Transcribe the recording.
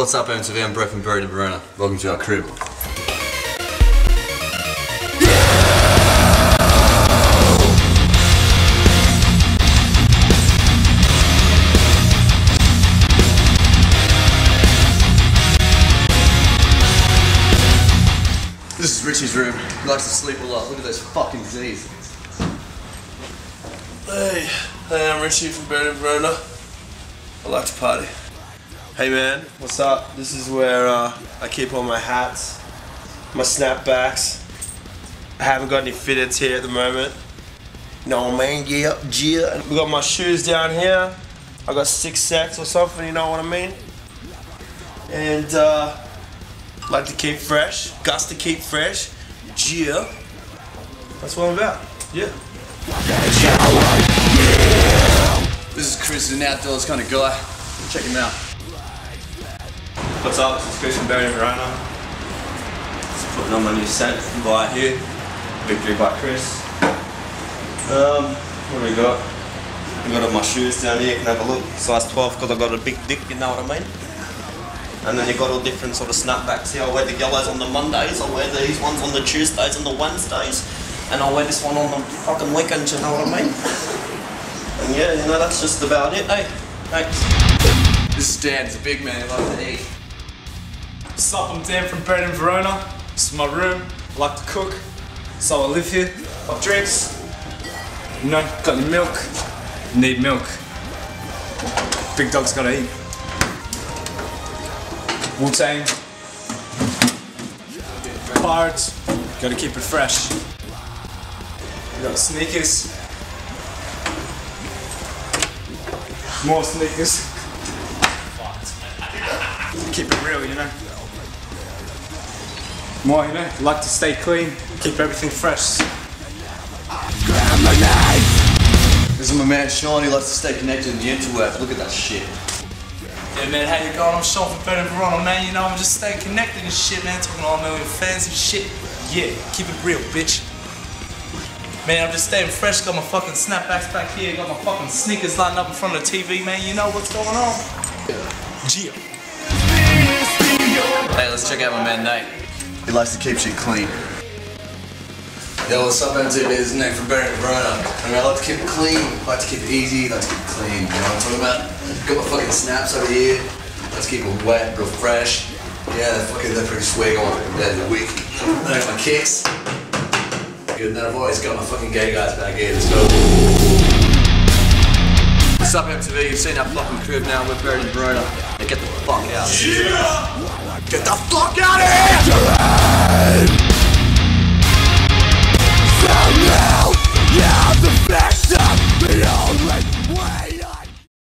What's up, MTV? I'm Brett from Buried in Verona. Welcome to our crib. This is Richie's room. He likes to sleep a lot. Look at those fucking Z's. Hey, hey, I'm Richie from Buried in Verona. I like to party. Hey man, what's up? This is where uh, I keep all my hats, my snapbacks. I haven't got any fitteds here at the moment. No man, yeah, yeah. We got my shoes down here. I got six sets or something, you know what I mean? And uh, like to keep fresh, guts to keep fresh. Yeah. That's what I'm about. Yeah. This is Chris, an outdoors kind of guy. Check him out. What's up? This is Chris from in Verona. Just putting on my new scent by here. Victory by Chris. Um, what do we got? We got all my shoes down here. You can have a look. Size 12 because I've got a big dick. You know what I mean? And then you got all different sort of snapbacks here. I wear the yellows on the Mondays. I wear these ones on the Tuesdays and the Wednesdays. And I wear this one on the fucking weekends. You know what I mean? And yeah, you know that's just about it. Hey, thanks. This is Dan. He's a big man. He likes to eat. What's up, I'm Dan from Buried in Verona. This is my room. I like to cook, so I live here. Got drinks. You know, got any milk? Need milk. Big dog's gotta eat. Wu Tang. Pirates. Gotta keep it fresh. We got sneakers. More sneakers. Keep it real, you know. More, you know, like to stay clean, keep everything fresh. This is my man Sean. He likes to stay connected in the interweb. Look at that shit. Yeah, man, how you going? I'm Sean from Better Verona, man. You know, I'm just staying connected and shit, man. Talking to all million fans and shit. Yeah, keep it real, bitch. Man, I'm just staying fresh. Got my fucking snapbacks back here. Got my fucking sneakers lined up in front of the TV, man. You know what's going on? Yeah. Gio. Hey, let's check out my man Nate. He likes to keep shit clean. Yo, what's up, MTV? This is Nate from in Verona. I mean, I like to keep it clean. I like to keep it easy. I like to keep it clean. You know what I'm talking about? Got my fucking snaps over here. Let's keep it wet, real fresh. Yeah, they're fucking, they're pretty swag on of the week. I got my kicks. Good. Then I've always got my fucking gay guys back here. Let's go. What's up, MTV? You've seen our fucking crib now. We're buried in Verona. Now get the fuck out. Get the fuck out of here!